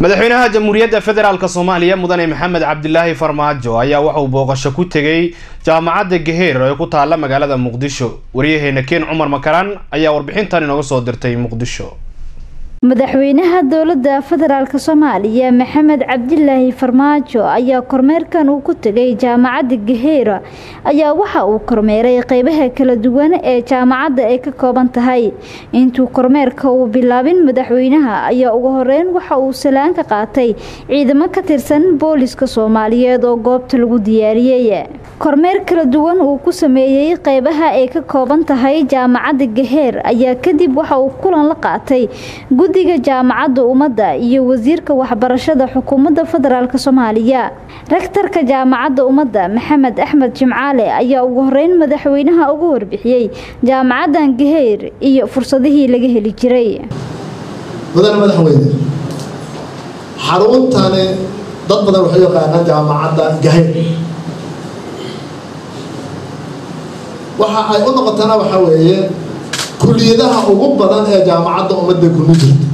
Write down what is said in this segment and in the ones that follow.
madaxweynaha jamhuuriyadda federaalk soomaaliya mudane maxamed cabdilaahi farmaajo ayaa waxauu booqasho ku tegay jaamacadda gaheer ee ku taala magaalada muqdisho. Waryaheena keen cumar makaran ayaa warbixintan inooga soo dirtay muqdisho madaxweynaha dowladda federaalk soomaaliya maxamed cabdilaahi farmaajo ayaa kormeerkan uu ku tegay jaamacadda gaheera ayaa waxa uu kormeeray qeybaha kala duwan ee jaamacadda ay ka kooban tahay. Intuu kormeerka uu bilaabin madaxweynaha ayaa ugu horeyn waxa uu salaan ka qaatay ciidamo ka tirsan booliska soomaaliyeed oo goobta lagu diyaariyey. Kormeer kala duwan uu ku sameeyey qeybaha ay ka kooban tahay jaamacadda gaheer ayaa kadib waxa uu kulan la qaatay guddiga jaamacadda ummadda iyo wasiirka waxbarashada xukuumadda federaalk soomaaliya. Rektarka jaamacadda ummadda maxamed axmed jimcaale ayaa ugu horeyn madaxweynaha uga warbixiyey jaamacaddan gaheer iyo fursadihii laga heli jiray. Mudane madaxweyne xaruntani dad badan waxay yaqaanaan jaamacadda gaheer waxa ay u noqotana waxaa weeye kuliyadaha ugu badan ee jaamacadda ummadda kulmi jirta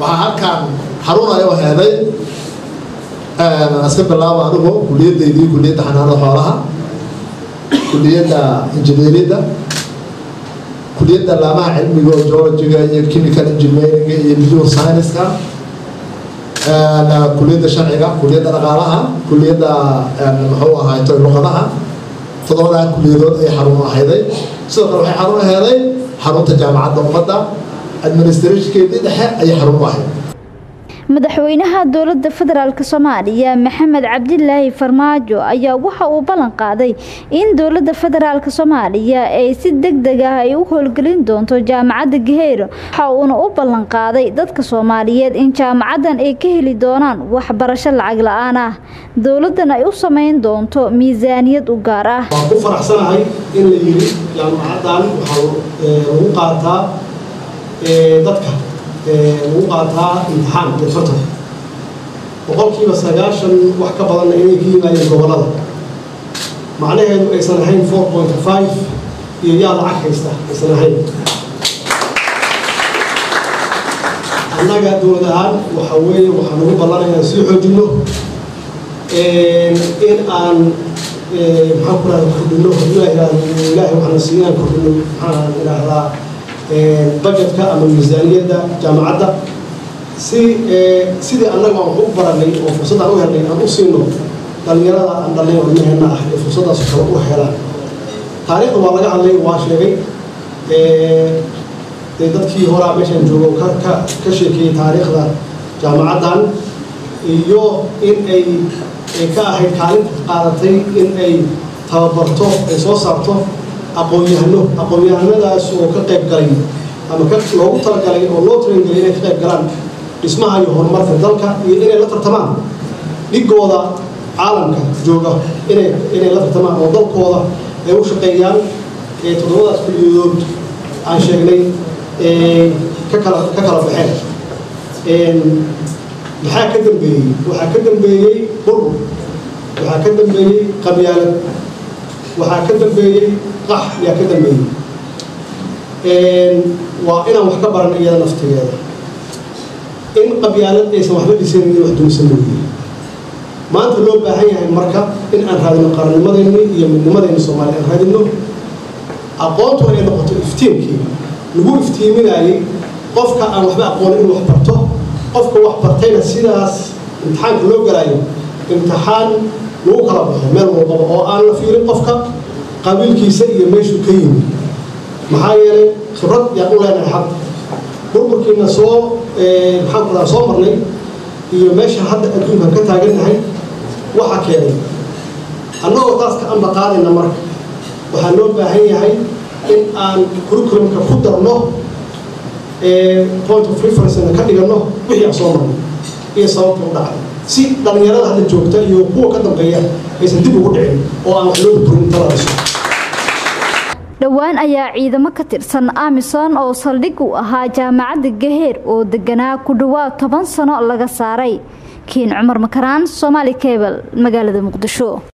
waxaa halkaan xarun ayo heeday iska bilaabo anigu kuliyadaydii kuliyadda xanaanada xoolaha kuliyadda injineeriyadda kuliyadda laamaha cilmiga oo geologiga iyo chemical engineeringa iyo bio scienceska kuliyadda sharciga kuliyadda dhaqaalaha kuliyadda muxuu ahayto luqadaha toddobadaa kuliyadood ay xarun ahayday. Sidoo kale waxay xarun aheeday xarunta jaamacadda ummadda. Administrationkeedii dhexe ayay xarun u ahayd madaxweynaha dowladda federaalk soomaaliya maxamed cabdilaahi farmaajo ayaa waxa uu ballan qaaday in dowladda federaalk soomaaliya ay si deg deg ah ay u howlgelin doonto jaamacadda gaheer waxa uuna u ballan qaaday dadka soomaaliyeed in jaamacaddan ay ka heli doonaan waxbarasho lacag la'aan ah. Dowladdan ay u sameyn doonto miisaaniyad u gaar ah. In la yiri jaamacaddan waxaa lagu qaataa dadka lagu qaataa imtixaan iyo tartan. Boqolkiiba sagaashan wax ka badanna inay ka yimaadeen gobollada macnaheedu aysan ahayn four point five iyo yaa lacag haysta aysan ahayn. Annaga dowlad ahaan waxa weeye waxaan ugu ballanayaan sii xoojinno in aan maxaan ku rahda kordhino ilaahay waxaana sii inaan kordhino maxaan idhaahdaa budgetka ama miisaaniyadda jaamacadda. Si sidii annaga aan u baranay oo fursaddaan u helnay aan u siino dhallinyarada aan dhalnay ilmaheenna ah ee fursaddaas kale u helaan. Taariikhda waa laga hadlay waa sheegay dee dadkii horaa meeshaan joogo ka sheekeeyey taariikhda jaamacaddan iyo in ay ay ka ahayd kaalinta qaadatay in ay tababarto ay soo saarto aqoon-yahano aqoon-yahanadaas oo ka qayb galay ama loogu talagalay oo loo tarangelay inay ka qayb galaan dhismaha iyo horumarka dalka iyo inay la tartamaan dhigooda caalamka jooga inay la tartamaan oo dalkooda ay u shaqeeyaan ee toddobadaas kuliyadood aan sheegnay ka kala baxeen. Maxaa ka dambeeyey? Waxaa ka dambeeyey burbur waxaa ka dambeeyey qabyaalad waxaa ka dambeeyey qax yaa ka dambeeyey waa inaan wax ka baran iyada naftigeeda in qabyaalad aysan waxba dhisayn in wax dumisan mooye maanta loo baahan yahay marka in aan raadino qarannimadeenni iyo midnimadeenni soomaaliya aan raadino. Aqoontu ay noqoto iftiinkii lagu iftiiminayay qofka aan waxba aqoonin inuu wax barto. Qofka wax bartayna sidaas imtixaanka loo galaayo imtixaan lagu kala baxo meel walbaba oo aan la fiirin qofka qabiilkiisa iyo meeshuu ka yimi maxaa yeelay khibrad yaan u leenahay hadda burburkiina soo maxaan ku dhaha soo marnay iyo meesha hadda adduunkan ka taagannahay waxa keenay annagoo taas ka amba qaadayna marka waxaa loo baahan yahay in aan curriculumka ku darno point of referencena ka dhiganno wixii aan soo marnay. Iyo sababta u dhacday si dhallinyarada hadda joogta iyo kuwa ka dambeeya aysan dib ugu dhicin oo aan wax loo burin taladiso dhowaan ayaa ciidamo ka tirsan amison oo saldhig u ahaa jaamacadda gaheer oo deganaa ku dhowaad toban sano laga saaray. Kiin cumar makaraan somaali cebal magaalada muqdisho